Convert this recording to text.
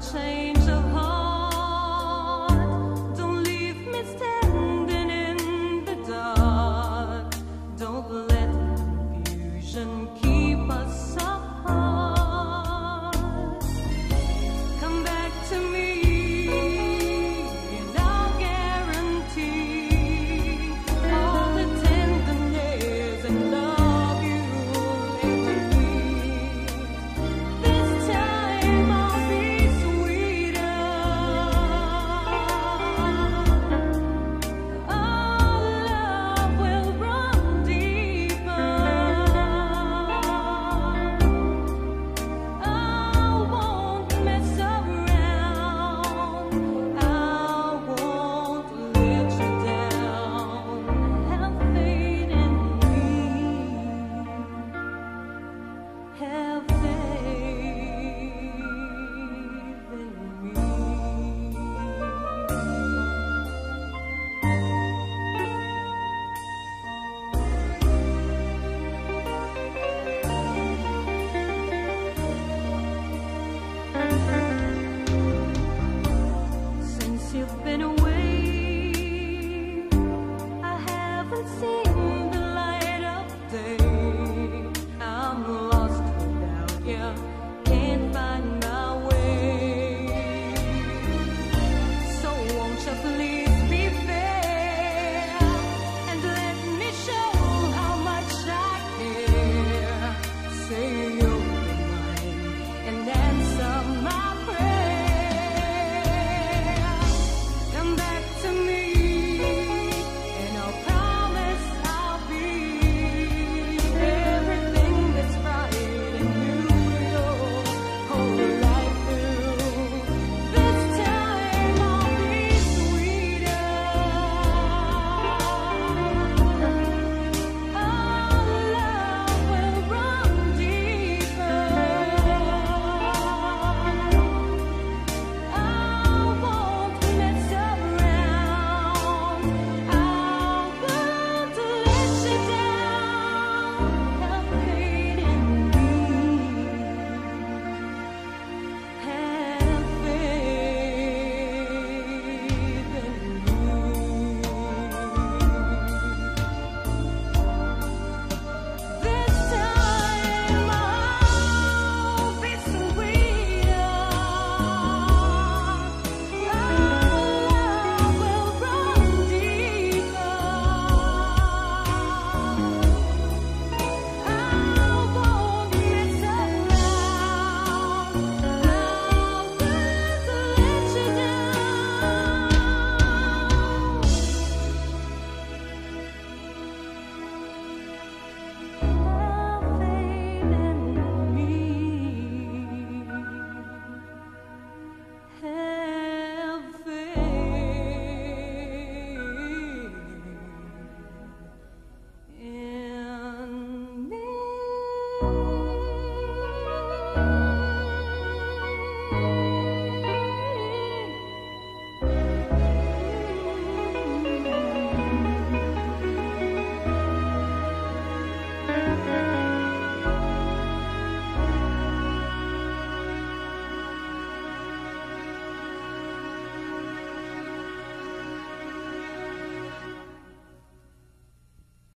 change.